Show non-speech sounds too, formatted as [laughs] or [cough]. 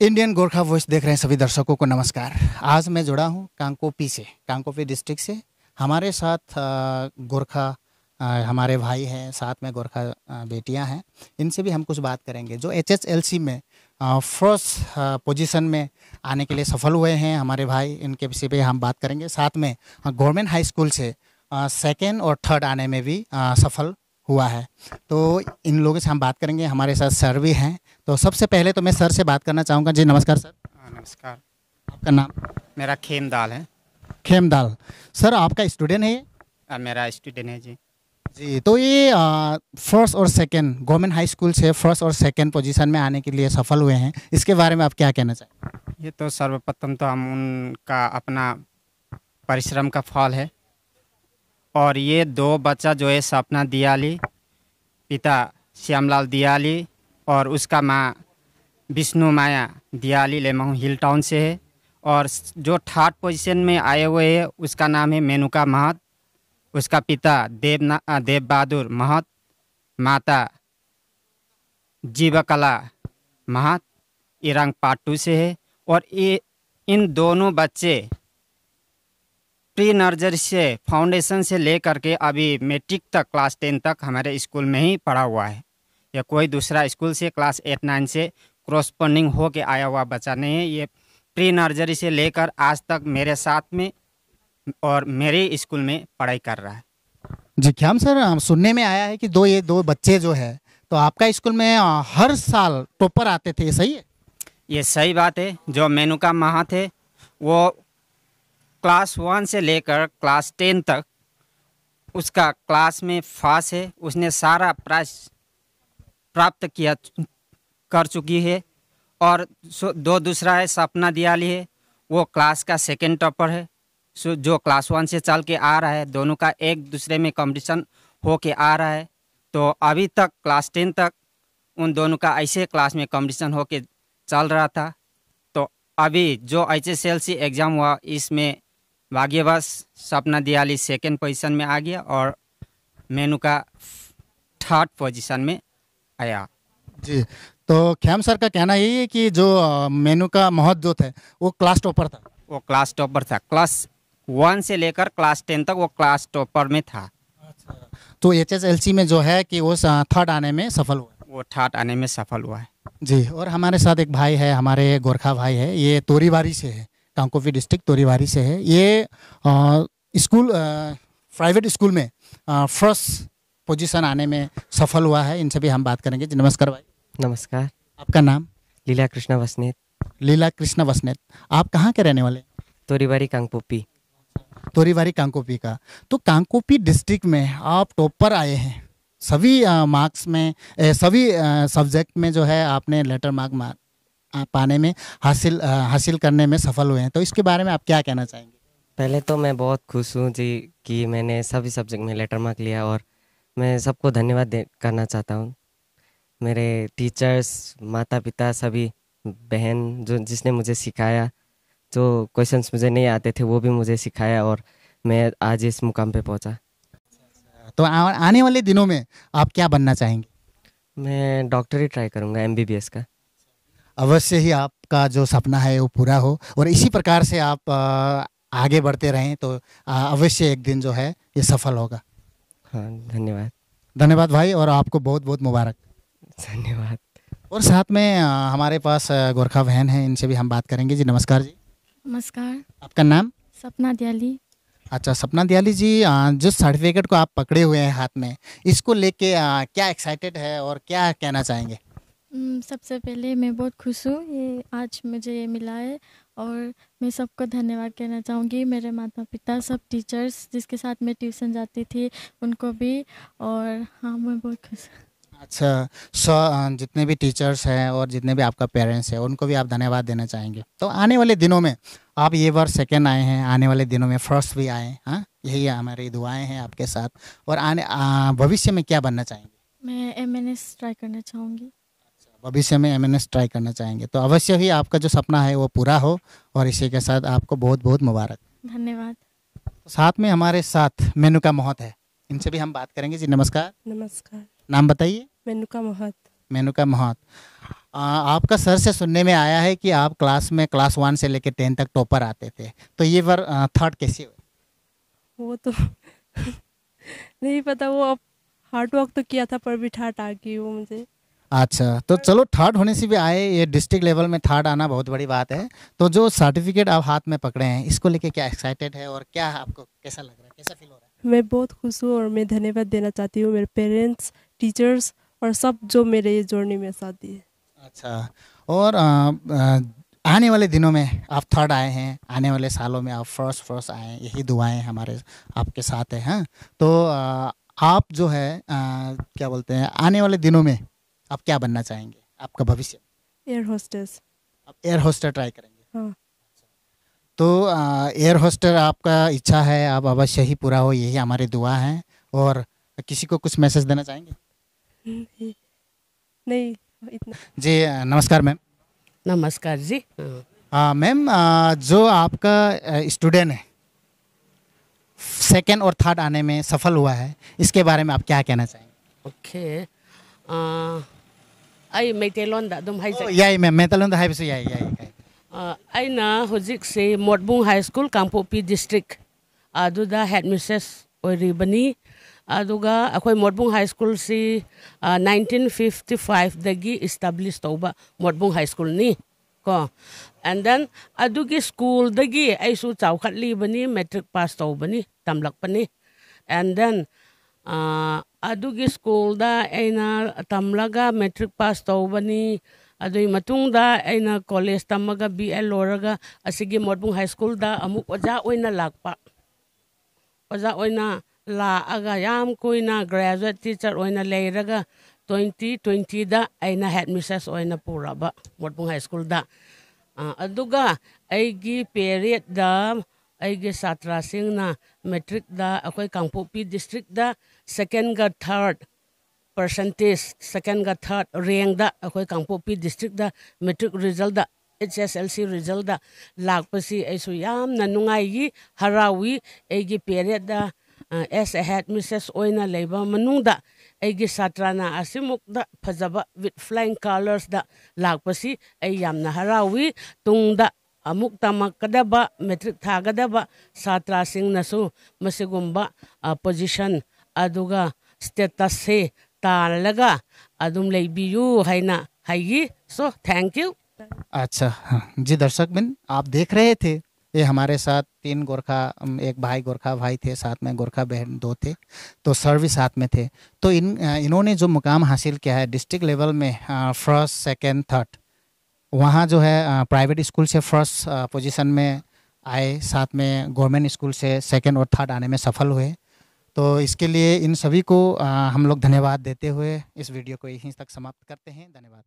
Indian Gorkha voice देख रहे हैं सभी दर्शकों को नमस्कार। आज मैं जुड़ा हूँ कांकोपी से, कांकोपी डिस्ट्रिक्ट से। हमारे साथ गोरखा हमारे भाई हैं, साथ में गोरखा बेटियाँ हैं। इनसे भी हम कुछ बात करेंगे, जो एच एच एल सी में फ़र्स्ट पोजीशन में आने के लिए सफल हुए हैं हमारे भाई। इनके विषय पे हम बात करेंगे। साथ में गवर्नमेंट हाई स्कूल से सेकेंड और थर्ड आने में भी सफल हुआ है। तो इन लोगों से हम बात करेंगे हमारे साथ सर भी हैं। तो सबसे पहले तो मैं सर से बात करना चाहूँगा। जी नमस्कार सर। हाँ, नमस्कार। आपका नाम? मेरा खेम दाल है। खेमदाल। सर आपका स्टूडेंट है ये? मेरा स्टूडेंट है जी। जी तो ये फ़र्स्ट और सेकंड गवर्नमेंट हाई स्कूल से फ़र्स्ट और सेकंड पोजीशन में आने के लिए सफल हुए हैं। इसके बारे में आप क्या कहना चाहें ये तो सर्वप्रथम तो हम उनका अपना परिश्रम का फल है। और ये दो बच्चा जो है सपना दियाली, पिता श्यामलाल दियाली और उसका माँ विष्णु माया दियाली लेमहू हिल टाउन से है। और जो थर्ड पोजीशन में आए हुए है, उसका नाम है मेनुका महत, उसका पिता देवना देव बहादुर महत, माता जीवकला महत, इरंग पाटू से है। और ये, इन दोनों बच्चे प्री नर्जरी से फाउंडेशन से लेकर के अभी मैट्रिक तक क्लास टेन तक हमारे स्कूल में ही पढ़ा हुआ है। या कोई दूसरा स्कूल से क्लास एट नाइन से क्रॉसपॉन्डिंग हो के आया हुआ बच्चा नहीं है। ये प्री नर्जरी से लेकर आज तक मेरे साथ में और मेरे स्कूल में पढ़ाई कर रहा है। जी क्या हम सर हम सुनने में आया है कि दो ये दो बच्चे जो है तो आपका स्कूल में हर साल टॉपर आते थे ये सही है? ये सही बात है। जो मेनुका महा थे वो क्लास वन से लेकर क्लास टेन तक उसका क्लास में फास है। उसने सारा प्राइस प्राप्त किया कर चुकी है और दो दूसरा है सपना दियाली है। वो क्लास का सेकेंड टॉपर है। सो, जो क्लास वन से चल के आ रहा है, दोनों का एक दूसरे में कंपटीशन हो के आ रहा है। तो अभी तक क्लास टेन तक उन दोनों का ऐसे क्लास में कंपटीशन हो के चल रहा था। तो अभी जो H S L C exam हुआ, इसमें भाग्यवश सपना दियाली सेकेंड पोजीशन में आ गया और मेनू का थर्ड पोजीशन में आया। जी तो ख्याम सर का कहना यही है कि जो मेनू का महत जो था वो क्लास टॉपर था। वो क्लास टॉपर था। क्लास वन से लेकर क्लास टेन तक वो क्लास टॉपर में था। तो एच एस एल सी में जो है कि वो थर्ड आने में सफल हुआ। वो थर्ड आने में सफल हुआ है। जी और हमारे साथ एक भाई है हमारे गोरखा भाई है ये तोरीवारी से है। कांकोपी डिस्ट्रिक्ट तोरीवारी से है। ये स्कूल प्राइवेट स्कूल में फ़र्स्ट पोजीशन आने में सफल हुआ है। इनसे भी हम बात करेंगे। जी नमस्कार भाई। नमस्कार। आपका नाम? लीला कृष्णा वसनेत। लीला कृष्ण वसनेत। आप कहाँ के रहने वाले? तोरीवारी कांकोपी तोरीवारी कांकोपी का। तो कांकोपी डिस्ट्रिक्ट में आप टॉप पर आए हैं। सभी मार्क्स में सभी सब्जेक्ट में जो है आपने लेटर मार्क मार पाने में हासिल हासिल करने में सफल हुए हैं। तो इसके बारे में आप क्या कहना चाहेंगे? पहले तो मैं बहुत खुश हूँ जी कि मैंने सभी सब्जेक्ट में लेटर मार्क लिया और मैं सबको धन्यवाद करना चाहता हूँ। मेरे टीचर्स माता पिता सभी बहन जो जिसने मुझे सिखाया जो क्वेश्चंस मुझे नहीं आते थे वो भी मुझे सिखाया और मैं आज इस मुकाम पे पहुँचा। तो आ, आने वाले दिनों में आप क्या बनना चाहेंगे? मैं डॉक्टरी ट्राई करूँगा एम का। अवश्य ही आपका जो सपना है वो पूरा हो। और इसी प्रकार से आप आगे बढ़ते रहें तो अवश्य एक दिन जो है ये सफल होगा। हाँ धन्यवाद। धन्यवाद भाई और आपको बहुत बहुत मुबारक। धन्यवाद। और साथ में हमारे पास गोरखा बहन है इनसे भी हम बात करेंगे। जी नमस्कार जी। नमस्कार। आपका नाम? सपना दयाली। अच्छा सपना दयाली जी अ, जो सर्टिफिकेट को आप पकड़े हुए हैं हाथ में इसको लेके क्या एक्साइटेड है और क्या कहना चाहेंगे? सबसे पहले मैं बहुत खुश हूँ ये आज मुझे ये मिला है और मैं सबको धन्यवाद कहना चाहूँगी। मेरे माता पिता सब टीचर्स जिसके साथ मैं ट्यूशन जाती थी उनको भी और हाँ मैं बहुत खुश हूँ। अच्छा सो जितने भी टीचर्स हैं और जितने भी आपका पेरेंट्स हैं उनको भी आप धन्यवाद देना चाहेंगे। तो आने वाले दिनों में आप ये बार सेकेंड आए हैं आने वाले दिनों में फ़र्स्ट भी आए हाँ यही हमारी दुआएँ हैं आपके साथ और आने भविष्य में क्या बनना चाहेंगे? मैं एमएनएस ट्राई करना चाहूँगी। भविष्य में एम ट्राई करना चाहेंगे। तो अवश्य ही आपका जो सपना है वो पूरा हो और इसी के साथ आपको बहुत बहुत मुबारक। धन्यवाद। तो साथ में हमारे साथ मेनू का मोहत है। इनसे भी हम बात करेंगे। जी नमस्कार। नमस्कार। नाम बताइए। मेनुका महत। मेनू का महत आपका सर से सुनने में आया है कि आप क्लास में क्लास वन से लेकर टेन तक टॉपर आते थे। तो ये बार थर्ड कैसे हुए? वो तो [laughs] नहीं पता वो अब हार्ड वर्क तो किया था पर भी ठाट आ गई वो मुझे अच्छा तो चलो थर्ड होने से भी आए ये डिस्ट्रिक्ट लेवल में थर्ड आना बहुत बड़ी बात है। तो जो सर्टिफिकेट आप हाथ में पकड़े हैं इसको लेके क्या एक्साइटेड है और क्या आपको कैसा लग रहा है कैसा फील हो रहा है? मैं बहुत खुश हूँ और मैं धन्यवाद देना चाहती हूँ मेरे पेरेंट्स टीचर्स और सब जो मेरे ये जर्नी में साथ दिए। अच्छा और आ, आ, आने वाले दिनों में आप थर्ड आए हैं आने वाले सालों में आप फ़र्स्ट फ़र्स्ट आए यही दुआएँ हमारे आपके साथ हैं हाँ। तो आ, आप जो है आ, क्या बोलते हैं आने वाले दिनों में आप क्या बनना चाहेंगे? आपका भविष्य। एयर होस्टेस आप एयर होस्टर ट्राई करेंगे। हाँ। तो एयर होस्टर आपका इच्छा है आप अवश्य ही पूरा हो यही हमारी दुआ है। और किसी को कुछ मैसेज देना चाहेंगे? नहीं [laughs] नहीं इतना। जी नमस्कार मैम नमस्कार जी। मैम जो आपका स्टूडेंट है सेकेंड और थर्ड आने में सफल हुआ है इसके बारे में आप क्या कहना चाहेंगे? ओके। आ, ꯑꯩ ꯃꯩꯇꯩꯂꯣꯟꯗ ꯑꯗꯨꯝ ꯍꯥꯏꯖꯩ ꯑꯣ ꯌꯥꯏ ꯃꯦꯝ ꯃꯩꯇꯩꯂꯣꯟꯗ ꯍꯥꯏꯕꯁꯨ ꯌꯥꯏ ꯌꯥꯏ ꯑꯩꯅ ꯍꯧꯖꯤꯛꯁꯤ Motbung high school Kangpokpi district ꯑꯗꯨꯗ ꯍꯦꯗ ꯃꯤꯁꯦꯁ ꯑꯣꯏꯔꯤꯕꯅꯤ ꯑꯗꯨꯒ ꯑꯩꯈꯣꯏ ꯃꯣꯠꯕꯨꯡ ꯍꯥꯏ ꯁ꯭ꯀꯨꯜꯁꯤ ꯅꯥꯏꯟꯇꯤꯟ ꯐꯤꯐꯇꯤ ꯐꯥꯏꯚꯗꯒꯤ ꯏꯁꯇꯥꯕ꯭ꯂꯤꯁ ꯇꯧꯕ ꯃꯣꯠꯕꯨꯡ ꯍꯥꯏ ꯁ꯭ꯀꯨꯜꯅꯤ ꯀꯣ ꯑꯦꯟ ꯗꯦꯟ ꯑꯗꯨꯒꯤ ꯁ꯭ꯀꯨꯜꯗꯒꯤ ꯑꯩꯁꯨ ꯆꯥꯎꯈꯠꯂꯤꯕꯅꯤ ꯃꯦꯇ꯭ꯔꯤꯛ ꯄꯥꯁ ꯇꯧꯕꯅꯤ ꯇꯝꯂꯛꯄꯅꯤ ꯑꯦꯟ ꯗꯦꯟ ꯑꯗꯨꯒꯤ ꯁ꯭ꯀꯨꯜꯗ ꯑꯩꯅ ꯇꯝꯂꯒ ꯃꯦꯇ꯭ꯔꯤꯛ ꯄꯥꯁ ꯇꯧꯕꯅꯤ ꯑꯗꯨꯒꯤ ꯃꯇꯨꯡꯗ ꯑꯩꯅ ꯀꯣꯂꯦꯖ ꯇꯝꯃꯒ ꯕꯤ ꯑꯦ ꯂꯣꯏꯔꯒ ꯑꯁꯤꯒꯤ ꯃꯣꯠꯕꯨꯡ ꯍꯥꯏ ꯁ꯭ꯀꯨꯜꯗ ꯑꯃꯨꯛ ꯑꯣꯖꯥ ꯑꯣꯏꯅ ꯂꯥꯛꯄ ꯑꯣꯖꯥ ꯑꯣꯏꯅ ꯂꯥꯛꯑꯒ ꯌꯥꯝ ꯀꯨꯏꯅ ꯒ꯭ꯔꯦꯖꯨꯋꯦꯠ ꯇꯤꯆꯔ ꯑꯣꯏꯅ ꯂꯩꯔꯒ ꯇ꯭ꯋꯦꯟꯇꯤ ꯇ꯭ꯋꯦꯟꯇꯤꯗ ꯑꯩꯅ ꯍꯦꯗ ꯃꯤꯁꯦꯁ ꯑꯣꯏꯅ ꯄꯨꯔꯕ ꯃꯣꯠꯕꯨꯡ ꯍꯥꯏ ꯁ꯭ꯀꯨꯜꯗ ꯑꯥ, ꯑꯗꯨꯒ ꯑꯩꯒꯤ ꯄꯦꯔꯦꯠꯗ अगे छात्रा मेट्रिक अखोई Kangpokpi district second third percentage second third रेंद अखोई Kangpokpi district matric result H S L C result lapsi नुंगी हरावी एगी पेरेट एस ए हेड मिसेस ओइना लेबा फजब विथ फ्लाइंग कलर्स लाप से ए यामना हरावी तुंगदा अमुक तमकदब मेट्रिक थागदब छात्रासु पोजिशन स्टेटस से तालगा लेबीयू है है सो थैंक यू अच्छा जी दर्शक बिन, आप देख रहे थे, ये हमारे साथ तीन गोरखा एक भाई गोरखा भाई थे, साथ में गोरखा बहन दो थे तो सर भी साथ में थे। तो इन, इन्होंने जो मुकाम हासिल किया है, डिस्ट्रिक्ट लेवल में हाँ, फ़र्स्ट, सेकेंड, थर्ड वहाँ जो है प्राइवेट स्कूल से फ़र्स्ट पोजीशन में आए। साथ में गवर्नमेंट स्कूल से सेकंड और थर्ड आने में सफल हुए। तो इसके लिए इन सभी को हम लोग धन्यवाद देते हुए इस वीडियो को यहीं तक समाप्त करते हैं। धन्यवाद।